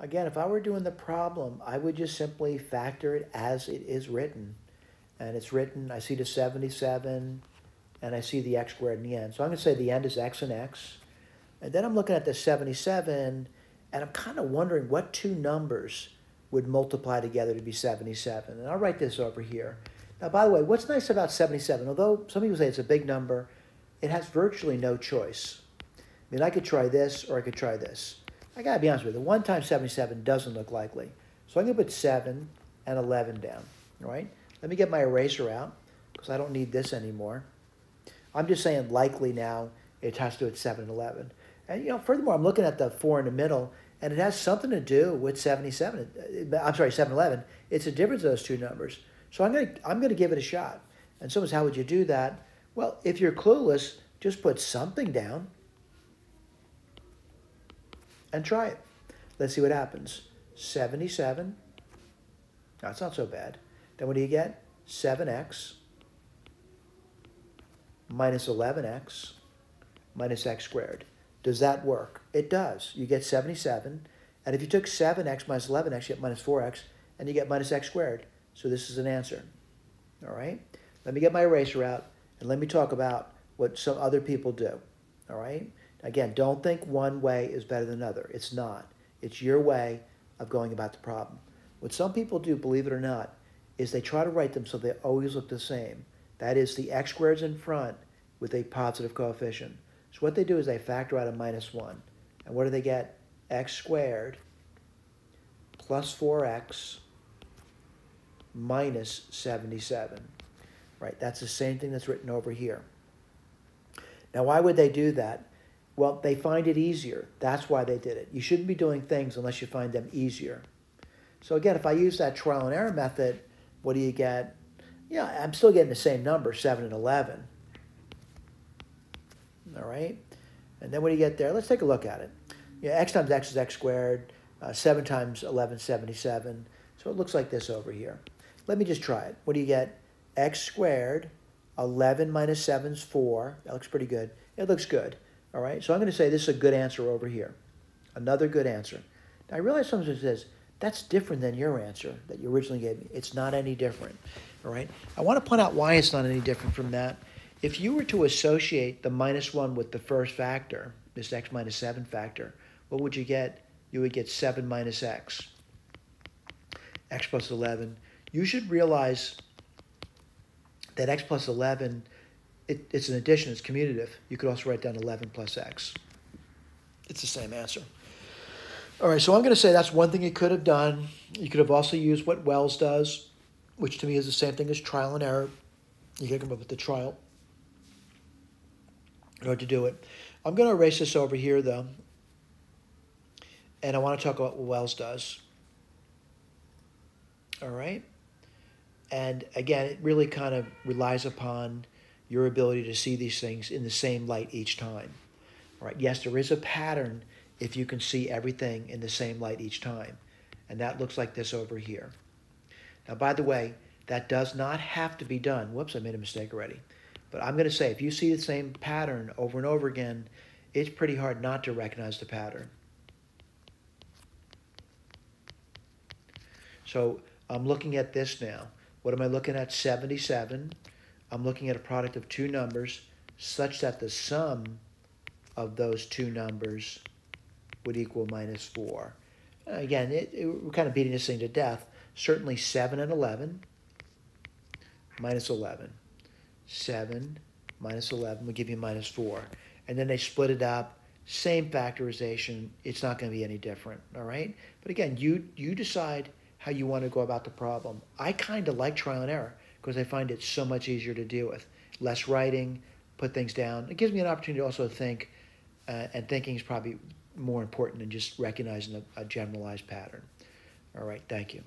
Again, if I were doing the problem, I would just simply factor it as it is written. And it's written, I see the 77, and I see the x squared in the end. So I'm going to say the end is x and x. And then I'm looking at the 77, and I'm kind of wondering what two numbers would multiply together to be 77. And I'll write this over here. Now, by the way, what's nice about 77, although some people say it's a big number, it has virtually no choice. I mean, I could try this or I could try this. I gotta be honest with you, 1 times 77 doesn't look likely. So I'm gonna put 7 and 11 down, all right? Let me get my eraser out, because I don't need this anymore. I'm just saying likely now, it has to do with 7 and 11. And, you know, furthermore, I'm looking at the 4 in the middle, and it has something to do with 77. Uh, I'm sorry, 7 11. It's a difference of those two numbers. So I'm gonna, I'm gonna give it a shot. And someone how would you do that? Well, if you're clueless, just put something down and try it. Let's see what happens. 77. That's not so bad. Then what do you get? 7x minus 11x minus x squared. Does that work? It does. You get 77. And if you took 7x minus 11x, you get minus 4x, and you get minus x squared. So this is an answer. All right? Let me get my eraser out, and let me talk about what some other people do. All right? Again, don't think one way is better than another. It's not. It's your way of going about the problem. What some people do, believe it or not, is they try to write them so they always look the same. That is, the x squared's in front with a positive coefficient. So what they do is they factor out a minus 1. And what do they get? x squared plus 4x minus 77. Right, that's the same thing that's written over here. Now, why would they do that? Well, they find it easier. That's why they did it. You shouldn't be doing things unless you find them easier. So again, if I use that trial and error method, what do you get? Yeah, I'm still getting the same number, 7 and 11. All right? And then what do you get there? Let's take a look at it. Yeah, x times x is x squared. Uh, 7 times 11 77. So it looks like this over here. Let me just try it. What do you get? x squared, 11 minus 7 is 4. That looks pretty good. It looks good. All right, so I'm going to say this is a good answer over here. Another good answer. Now, I realize someone says, that's different than your answer that you originally gave me. It's not any different. All right, I want to point out why it's not any different from that. If you were to associate the minus 1 with the first factor, this x minus 7 factor, what would you get? You would get 7 minus x. x plus 11. You should realize that x plus 11 it, it's an addition, it's commutative. You could also write down 11 plus x. It's the same answer. All right, so I'm going to say that's one thing you could have done. You could have also used what Wells does, which to me is the same thing as trial and error. You can come up with the trial in order to do it. I'm going to erase this over here, though, and I want to talk about what Wells does. All right? And again, it really kind of relies upon your ability to see these things in the same light each time. All right? Yes, there is a pattern if you can see everything in the same light each time. And that looks like this over here. Now, by the way, that does not have to be done. Whoops, I made a mistake already. But I'm going to say, if you see the same pattern over and over again, it's pretty hard not to recognize the pattern. So I'm looking at this now. What am I looking at? 77. I'm looking at a product of two numbers such that the sum of those two numbers would equal minus 4. Uh, again, it, it, we're kind of beating this thing to death. Certainly 7 and 11 minus 11. 7 minus 11 will give you minus 4. And then they split it up. Same factorization. It's not going to be any different, all right? But again, you, you decide how you want to go about the problem. I kind of like trial and error because I find it so much easier to deal with. Less writing, put things down. It gives me an opportunity to also think, uh, and thinking is probably more important than just recognizing a, a generalized pattern. All right, thank you.